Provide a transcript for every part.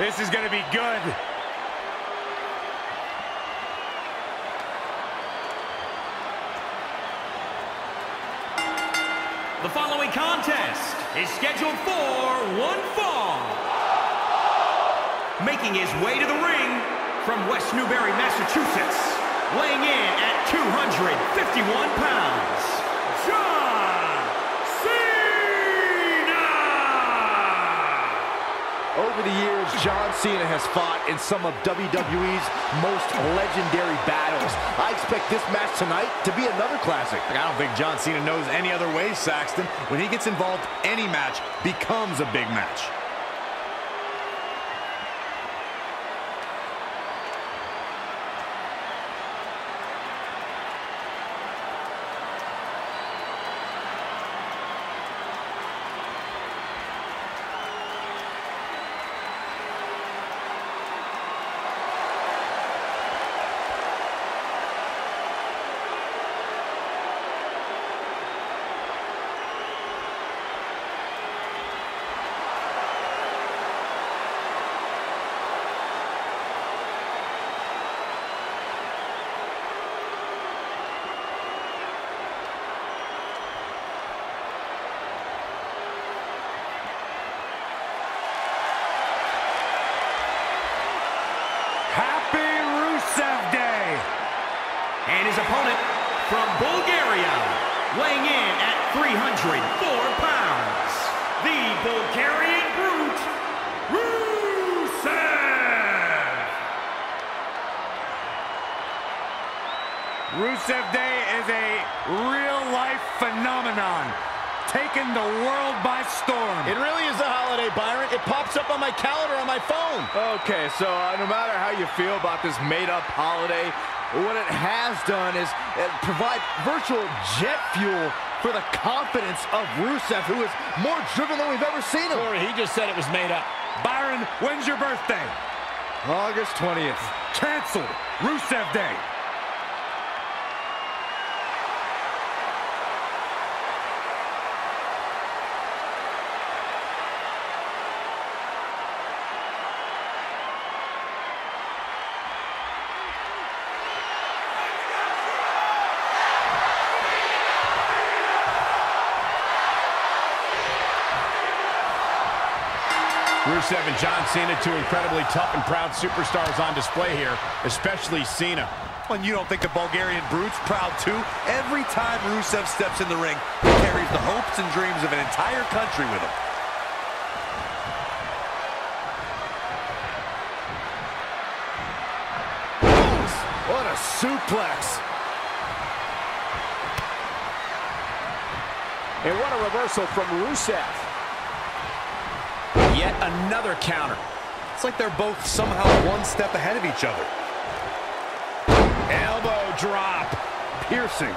This is going to be good. The following contest is scheduled for one fall. Making his way to the ring from West Newbury, Massachusetts, weighing in at 251 pounds, John Cena! Over the years, John Cena has fought in some of WWE's most legendary battles. I expect this match tonight to be another classic. I don't think John Cena knows any other way, Saxton. When he gets involved, any match becomes a big match. Happy Rusev Day! And his opponent from Bulgaria, weighing in at 304 pounds, the Bulgarian Brute, Rusev! Rusev Day is a real-life phenomenon, taking the world by storm. It really is a holiday, Byron. It pops up on my calendar on my phone. Okay, so uh, no matter how you feel about this made-up holiday, what it has done is uh, provide virtual jet fuel for the confidence of Rusev, who is more driven than we've ever seen him. Corey, he just said it was made up. Byron, when's your birthday? August 20th. Canceled. Rusev Day. Rusev and John Cena, two incredibly tough and proud superstars on display here, especially Cena. And you don't think the Bulgarian Brute's proud too? Every time Rusev steps in the ring, he carries the hopes and dreams of an entire country with him. What a suplex. And what a reversal from Rusev. Yet another counter. It's like they're both somehow one step ahead of each other. Elbow drop. Piercing.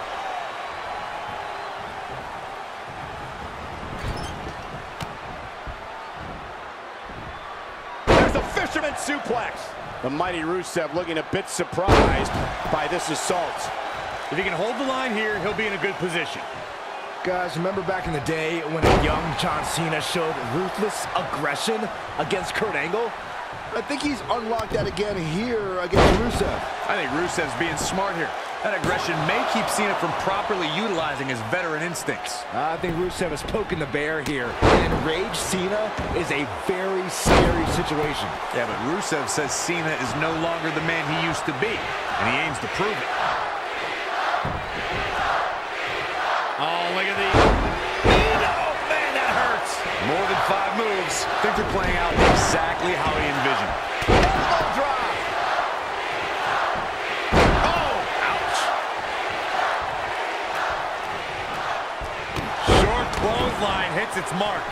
There's a fisherman suplex. The mighty Rusev looking a bit surprised by this assault. If he can hold the line here, he'll be in a good position. Guys, remember back in the day when a young John Cena showed ruthless aggression against Kurt Angle? I think he's unlocked that again here against Rusev. I think Rusev's being smart here. That aggression may keep Cena from properly utilizing his veteran instincts. I think Rusev is poking the bear here. And enraged Cena is a very scary situation. Yeah, but Rusev says Cena is no longer the man he used to be, and he aims to prove it. Oh, look at the... Oh, man, that hurts. More than five moves. Things are playing out exactly how he envisioned. Elbow drop. Oh, ouch. Short clothesline hits its mark.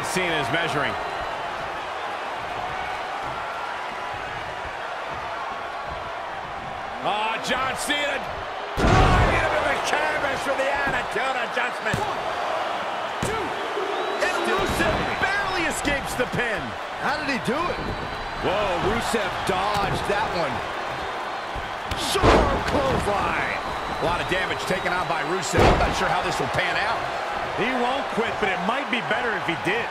Ah, John Cena is measuring. Oh, John Cena driving him to the canvas for the attitude adjustment. And Rusev barely escapes the pin. How did he do it? Whoa, Rusev dodged that one. Sharp clothesline. A lot of damage taken on by Rusev. I'm not sure how this will pan out. He won't quit, but it might be better if he did.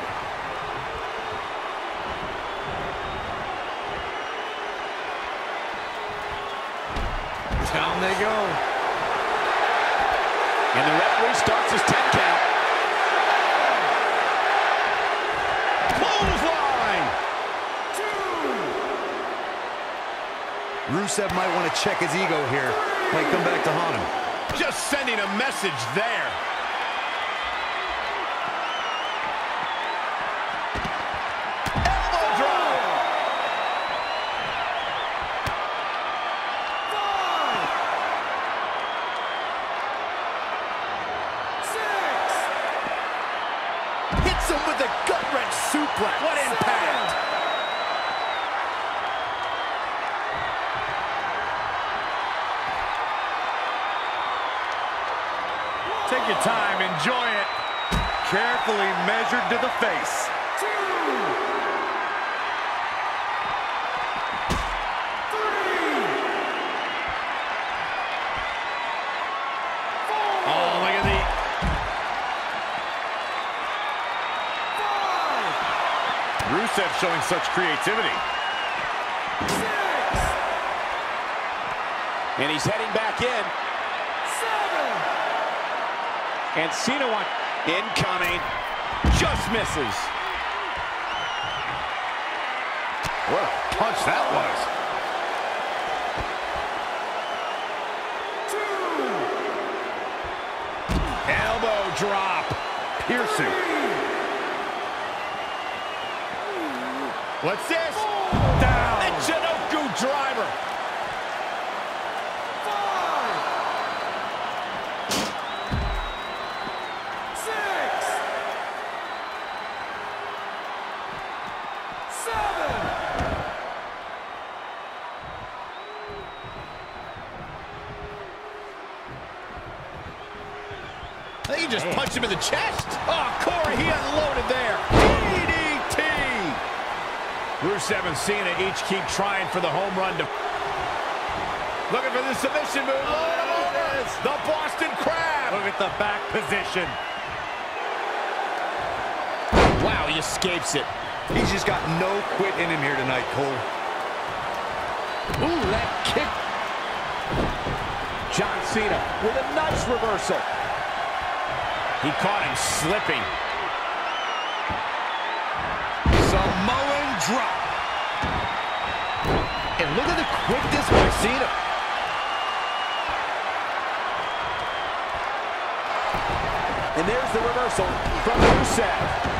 Down they go. And the referee starts his 10 count. Clothesline! Rusev might want to check his ego here. Might come back to haunt him. Just sending a message there. Hits with a gut-wrench suplex. What impact! Take your time, enjoy it. Carefully measured to the face. Showing such creativity. And he's heading back in. And Cena one incoming. Just misses. What a punch that was. Two. Elbow drop. Piercing. What's this? Down. The Jinoku driver. I think he just punched him in the chest. Oh, Corey, he unloaded there. Rusev and Cena each keep trying for the home run to... Looking for the submission move. Oh, Load him over. there it is. The Boston Crab. Look at the back position. Wow, he escapes it. He's just got no quit in him here tonight, Cole. Ooh, that kick. John Cena with a nice reversal. He caught him slipping. Drop. And look at the quickness by Cena. And there's the reversal from Rusev.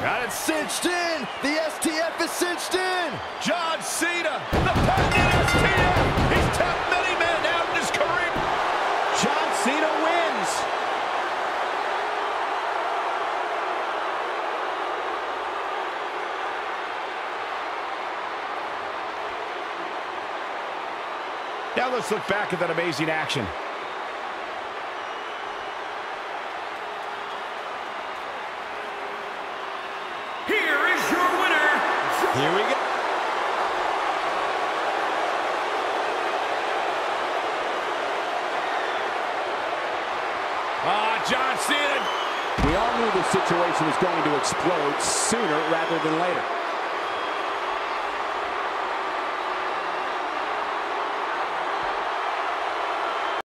Got it cinched in. The STF is cinched in. John Cena, the patented STF. He's tapped many men out in his career. John Cena wins. Now let's look back at that amazing action. Here is your winner, Here we go. Ah, John Cena. We all knew the situation was going to explode sooner rather than later.